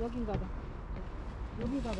여긴가 봐. 여기 가 봐.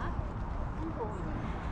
あっ。